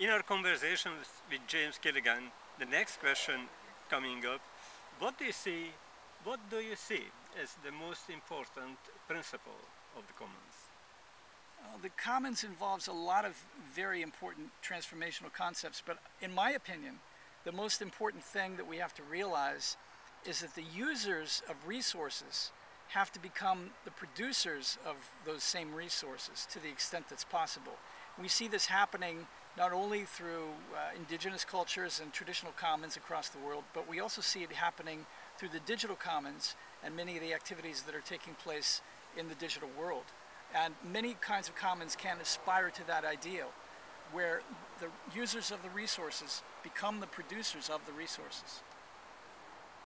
in our conversations with, James Quilligan, the next question coming up, what do you see, what do you see as the most important principle of the commons? The commons involves a lot of very important transformational concepts, but in my opinion, the most important thing that we have to realize is that the users of resources have to become the producers of those same resources to the extent that's possible. We see this happening not only through uh, indigenous cultures and traditional commons across the world, but we also see it happening through the digital commons and many of the activities that are taking place in the digital world. And many kinds of commons can aspire to that ideal, where the users of the resources become the producers of the resources.